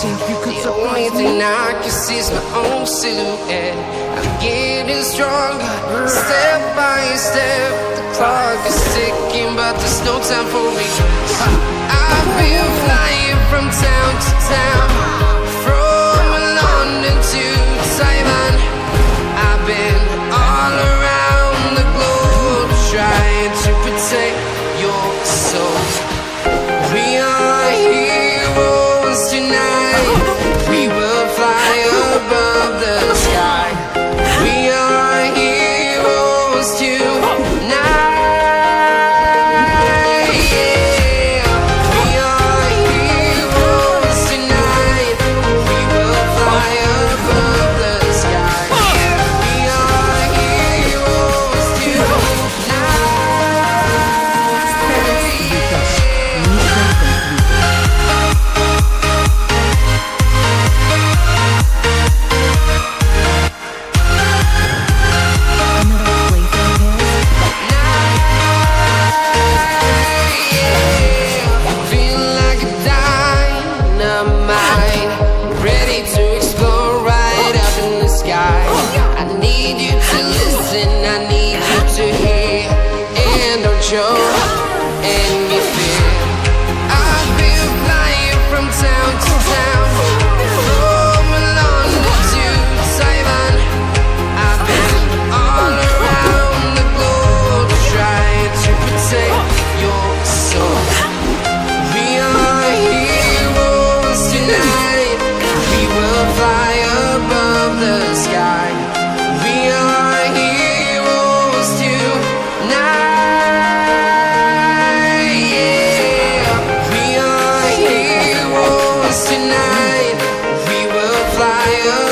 see if you could The only thing I can see is my own silhouette. I'm getting stronger, step by step. The clock is ticking, but there's no time for regrets. I've been flying from town to town, from London to Taiwan. I've been all around the globe trying to protect your soul. and higher